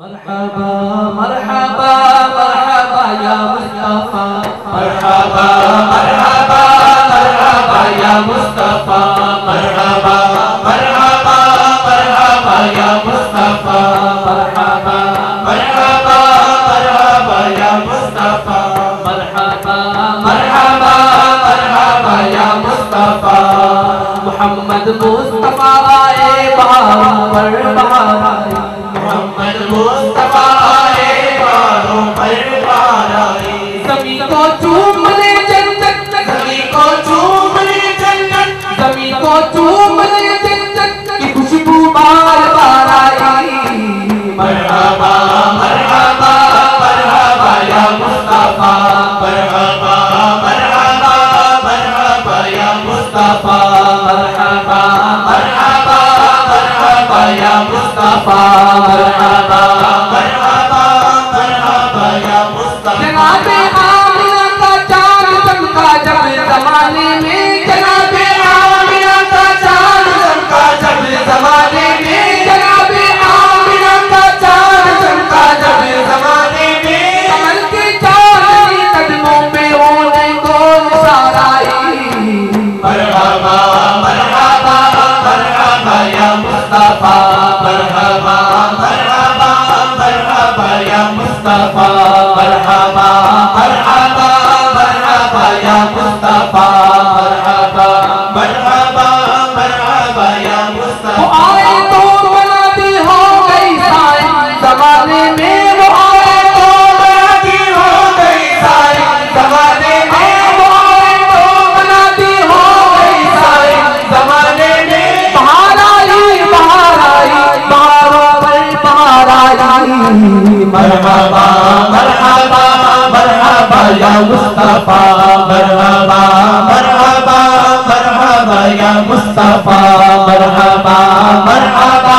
مرحبا مرحبا مرحبا یا مصطفیٰ. مرحبا مرحبا مرحبا یا مصطفیٰ. مرحبا مرحبا مرحبا یا مصطفیٰ. مرحبا. مرحبا مرحبا یا مصطفیٰ. مرحبا مرحبا مرحبا یا مصطفیٰ. محمد مصطفیٰ آئے بہار پر بہار آئے محمد مصطفیٰ آئے باروں پر آئے زمین کو چوم لے جنت زمین کو چوم لے جنت۔ زمین کو چوم لے جنت کی خوشبو بار بار آئی مرحبا مرحبا مرحبا یا مصطفیٰ۔ مرحبا مرحبا مرحبا یا مصطفیٰ۔ مرحبا مرحبا مرحبا یا مصطفیٰ۔ جناب مصطفیٰ مرحبا مرحبا مرحبا یا مصطفیٰ. مصطفیٰ، مرحبا مرحبا مرحبا یا مصطفیٰ، مرحبا مرحبا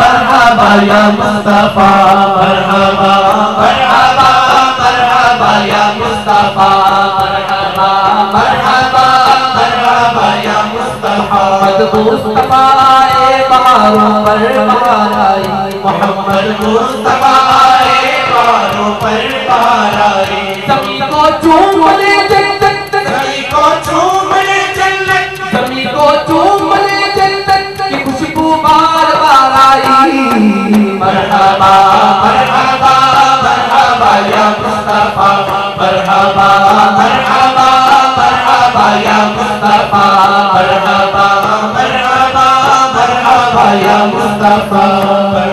مرحبا یا مصطفیٰ، مرحبا مرحبا مرحبا یا مصطفیٰ، مرحبا مرحبا مرحبا یا مصطفیٰ. محمد مصطفیٰ بہاروں پر بہار آئی، محمد مصطفیٰ چوم لے جنت زمین کو چوم لے جنت زمین کو چوم لے جنت کی خوشبو بار بار آئی مرحبا مرحبا مرحبا یا مصطفیٰ مرحبا مرحبا مرحبا یا مصطفیٰ مرحبا مرحبا مرحبا یا مصطفیٰ